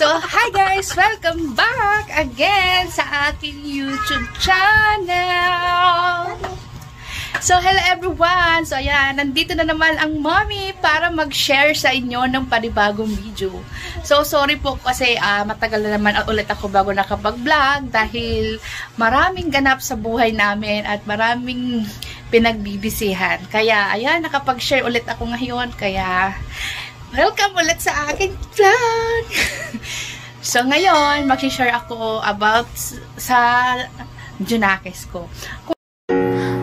So, hi guys! Welcome back again sa aking YouTube channel! So, hello everyone! So, ayan, nandito na naman ang mommy para mag-share sa inyo ng panibagong video. So, sorry po kasi uh, matagal na naman ulit ako bago nakapag-vlog dahil maraming ganap sa buhay namin at maraming pinagbibisihan. Kaya, ayan, nakapag-share ulit ako ngayon. Kaya, welcome ulit sa aking vlog! so, ngayon, mag-share ako about sa Junakis ko.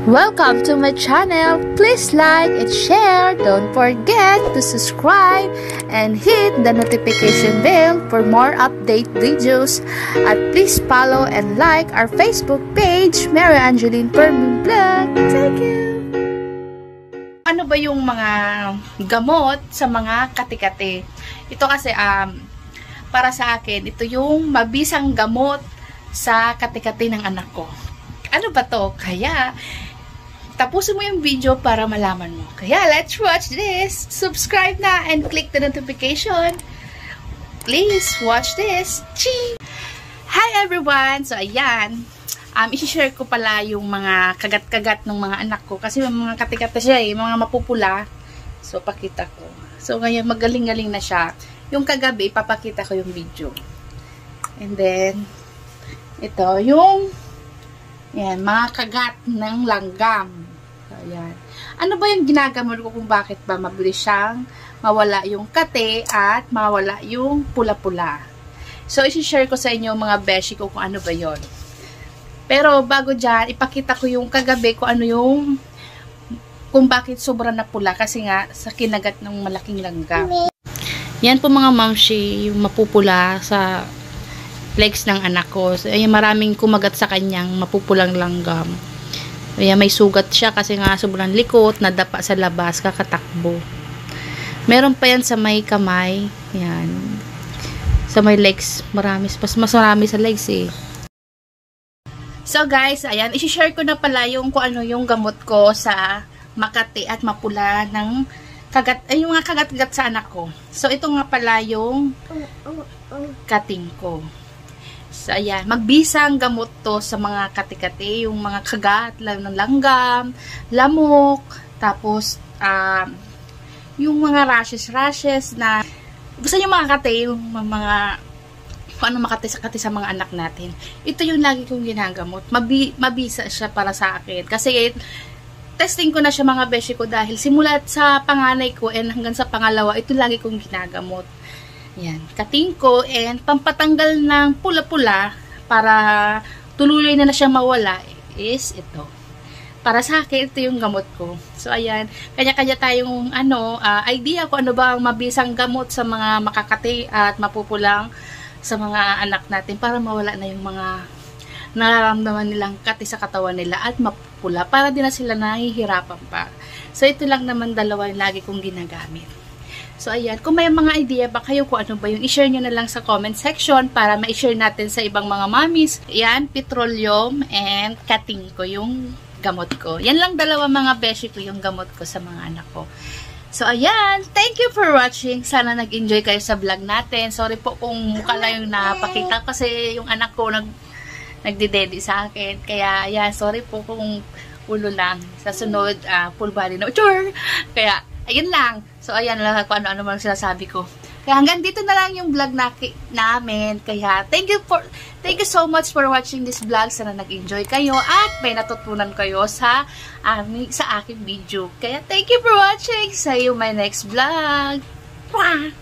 Welcome to my channel. Please like and share. Don't forget to subscribe and hit the notification bell for more update videos. At please follow and like our Facebook page, Mary Angeline Permin Vlog. Thank you! Ano ba yung mga gamot sa mga katikati. Ito kasi, um, para sa akin, ito yung mabisang gamot sa katikati ng anak ko. Ano ba to? Kaya, tapusin mo yung video para malaman mo. Kaya, let's watch this! Subscribe na and click the notification. Please watch this! Chee! Hi everyone! So, ayan um, isi-share ko pala yung mga kagat-kagat ng mga anak ko. Kasi may mga katikata siya eh, mga mapupula. So, pakita ko. So, ngayon, magaling-galing na siya. Yung kagabi, papakita ko yung video. And then, ito, yung, yan, mga kagat ng langgam. So, yan. Ano ba yung ginagamot ko kung bakit ba mabilis siyang mawala yung kate at mawala yung pula-pula. So, isi-share ko sa inyo mga beshi ko kung ano ba yon pero bago dyan, ipakita ko yung kagabi ko ano yung kung bakit sobra na pula kasi nga sa kinagat ng malaking langgam. Yan po mga mamshi, yung mapupula sa legs ng anak ko. So, ay, maraming kumagat sa kanyang mapupulang langgam. Kaya may sugat siya kasi nga sobrang likot, nadapa sa labas, kakatakbo. Meron pa yan sa may kamay. Yan. Sa may legs, marami. Mas, mas marami sa legs eh. So guys, ayan, isi-share ko na pala yung kung ano yung gamot ko sa Makati at mapula ng kagat, ay, yung mga kagat-gat sa anak ko. So ito nga pala yung kating ko. So ayan, magbisang gamot to sa mga kati-kati, yung mga kagat lang ng langgam, lamok, tapos um, yung mga rashes-rashes na gusto nyo mga kati, yung mga kung ano makati sa mga anak natin. Ito yung lagi kong ginagamot. Mabi, mabisa siya para sa akin. Kasi testing ko na siya mga beshi ko dahil simulat sa panganay ko and hanggang sa pangalawa, ito lagi kong ginagamot. Yan. Kating ko and pampatanggal ng pula-pula para tululoy na na siya mawala is ito. Para sa akin, ito yung gamot ko. So, ayan. Kanya-kanya tayong ano, uh, idea kung ano ba ang mabisang gamot sa mga makakati at mapupulang sa mga anak natin para mawala na yung mga nararamdaman nilang kati sa katawan nila at mapula para din na sila nahihirapan pa. So, ito lang naman dalawa yung lagi kong ginagamit. So, ayan. Kung may mga idea ba kayo kung ano ba yung, i-share nyo na lang sa comment section para ma-share natin sa ibang mga mommies. Yan, petroleum and cutting ko yung gamot ko. Yan lang dalawa mga beshi ko yung gamot ko sa mga anak ko. So, ayan. Thank you for watching. Sana nag-enjoy kayo sa vlog natin. Sorry po kung mukha lang yung napakita kasi yung anak ko nag nagdidedi sa akin. Kaya, ayan. Sorry po kung ulo lang. Sa sunod, uh, full body na. Chur! Kaya, ayun lang. So, ayan lang kung ano-ano man sinasabi ko. Kaya hanggang dito na lang yung vlog na, namin. Kaya thank you for thank you so much for watching this vlog. Sana nag-enjoy kayo at may natutunan kayo sa aming sa aking video. Kaya thank you for watching. See you my next vlog. Mwah!